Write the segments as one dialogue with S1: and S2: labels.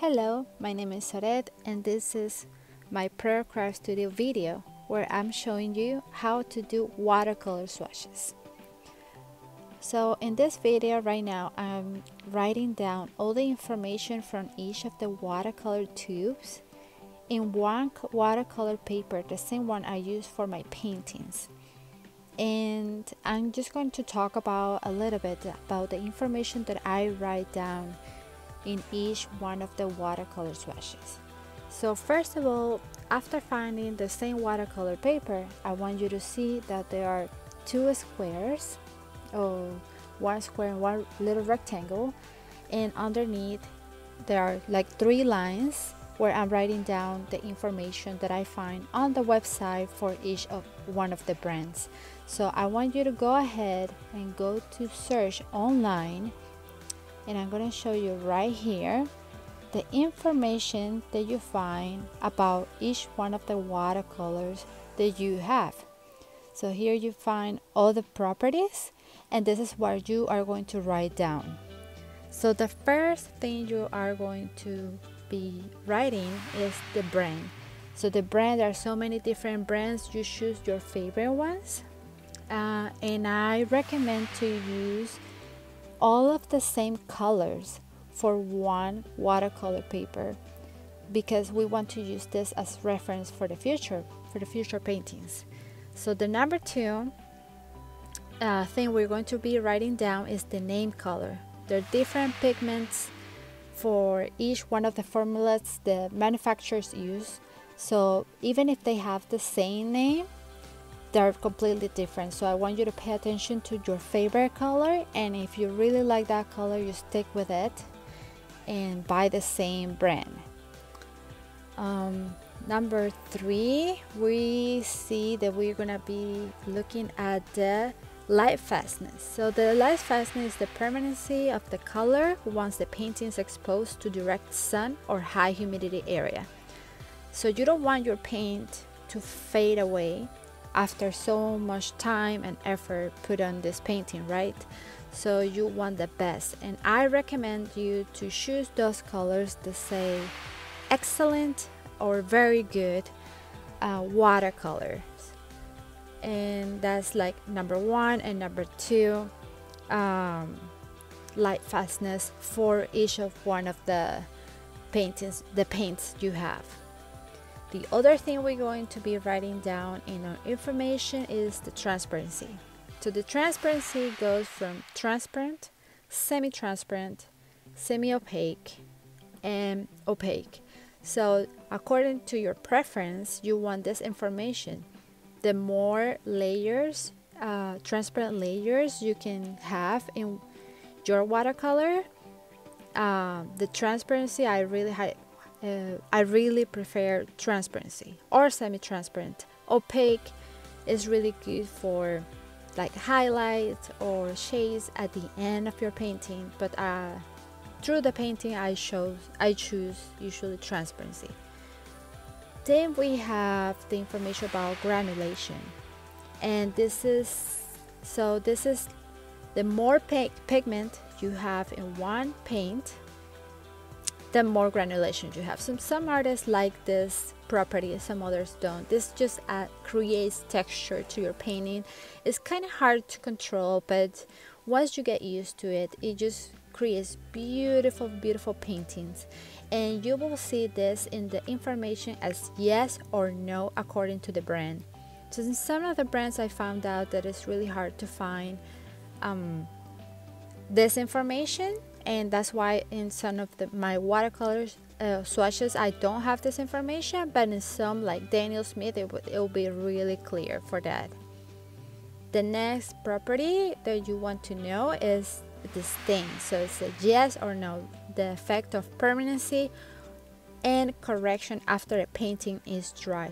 S1: Hello, my name is Sored and this is my Prayer Craft Studio video where I'm showing you how to do watercolor swatches. So in this video right now I'm writing down all the information from each of the watercolor tubes in one watercolor paper, the same one I use for my paintings. And I'm just going to talk about a little bit about the information that I write down in each one of the watercolor swatches. So first of all, after finding the same watercolor paper, I want you to see that there are two squares, or one square and one little rectangle, and underneath there are like three lines where I'm writing down the information that I find on the website for each of one of the brands. So I want you to go ahead and go to search online and I'm going to show you right here the information that you find about each one of the watercolors that you have. So here you find all the properties and this is what you are going to write down. So the first thing you are going to be writing is the brand. So the brand, there are so many different brands, you choose your favorite ones. Uh, and I recommend to use all of the same colors for one watercolor paper because we want to use this as reference for the future for the future paintings. So the number two uh, thing we're going to be writing down is the name color. There are different pigments for each one of the formulas the manufacturers use. So even if they have the same name they're completely different. So I want you to pay attention to your favorite color and if you really like that color you stick with it and buy the same brand. Um, number three we see that we're gonna be looking at the light fastness. So the light fastness is the permanency of the color once the painting is exposed to direct sun or high humidity area. So you don't want your paint to fade away after so much time and effort put on this painting right? So you want the best. And I recommend you to choose those colors that say excellent or very good uh, watercolors. And that's like number one and number two um, light fastness for each of one of the paintings the paints you have the other thing we're going to be writing down in our information is the transparency. So the transparency goes from transparent, semi-transparent, semi-opaque, and opaque. So according to your preference, you want this information. The more layers, uh, transparent layers you can have in your watercolor, uh, the transparency I really uh, I really prefer transparency or semi-transparent. Opaque is really good for like highlights or shades at the end of your painting, but uh, through the painting I chose I choose usually transparency. Then we have the information about granulation, and this is so this is the more pigment you have in one paint the more granulation you have. Some, some artists like this property, some others don't. This just uh, creates texture to your painting. It's kind of hard to control, but once you get used to it, it just creates beautiful, beautiful paintings. And you will see this in the information as yes or no according to the brand. So in some of the brands I found out that it's really hard to find um, this information and that's why in some of the my watercolors uh, swatches I don't have this information but in some like Daniel Smith it, will be really clear for that. The next property that you want to know is the stain. So it's a yes or no the effect of permanency and correction after a painting is dry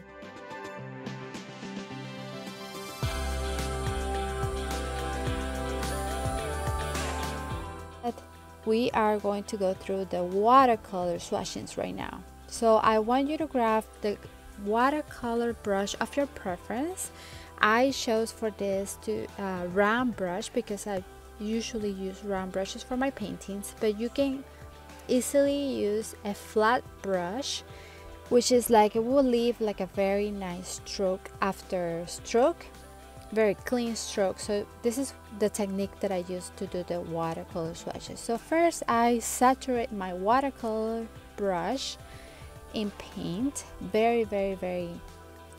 S1: we are going to go through the watercolor swatches right now. So I want you to grab the watercolor brush of your preference. I chose for this to uh, round brush because I usually use round brushes for my paintings, but you can easily use a flat brush which is like it will leave like a very nice stroke after stroke very clean stroke. So this is the technique that I use to do the watercolor swatches. So first I saturate my watercolor brush in paint very very very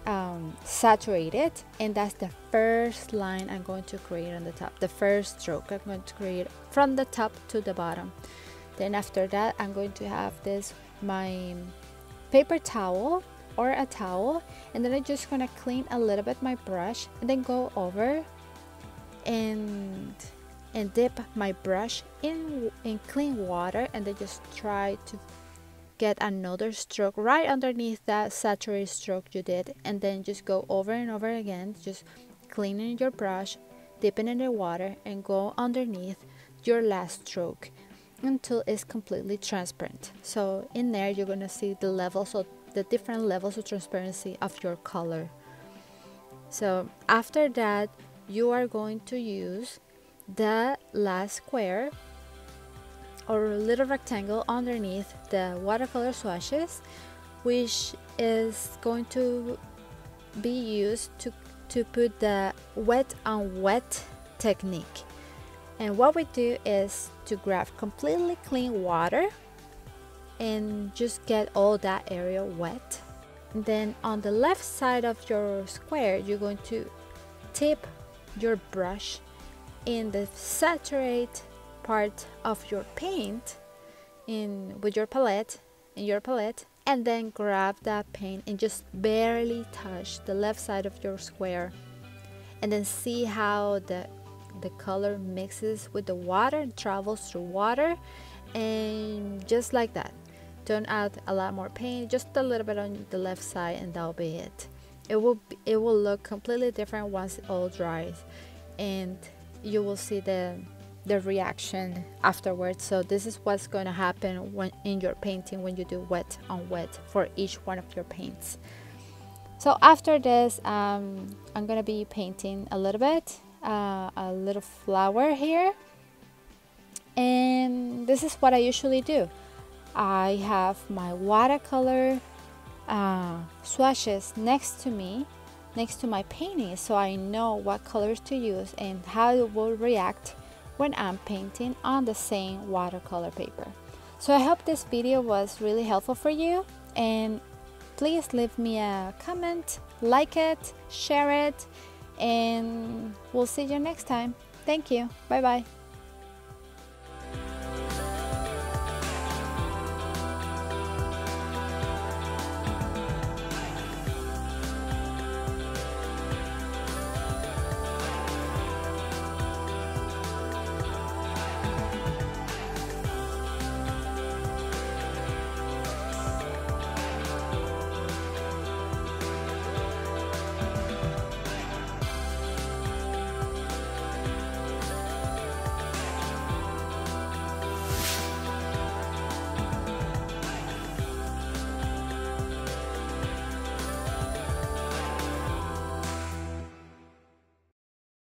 S1: um, saturated. And that's the first line I'm going to create on the top the first stroke I'm going to create from the top to the bottom. Then after that I'm going to have this my paper towel or a towel and then I'm just gonna clean a little bit my brush and then go over and and dip my brush in in clean water and then just try to get another stroke right underneath that saturated stroke you did and then just go over and over again just cleaning your brush dipping in the water and go underneath your last stroke until it's completely transparent. So in there you're gonna see the levels of the different levels of transparency of your color. So after that you are going to use the last square or little rectangle underneath the watercolor swatches which is going to be used to, to put the wet on wet technique. And what we do is to grab completely clean water and just get all that area wet. And then on the left side of your square you're going to tip your brush in the saturate part of your paint in with your palette in your palette and then grab that paint and just barely touch the left side of your square. And then see how the the color mixes with the water and travels through water and just like that don't add a lot more paint just a little bit on the left side and that'll be it. It will it will look completely different once it all dries and you will see the the reaction afterwards. So this is what's going to happen when in your painting when you do wet on wet for each one of your paints. So after this um, I'm gonna be painting a little bit uh, a little flower here. And this is what I usually do I have my watercolor uh, swatches next to me next to my painting so I know what colors to use and how it will react when I'm painting on the same watercolor paper. So I hope this video was really helpful for you and please leave me a comment, like it, share it, and we'll see you next time. Thank you. Bye bye.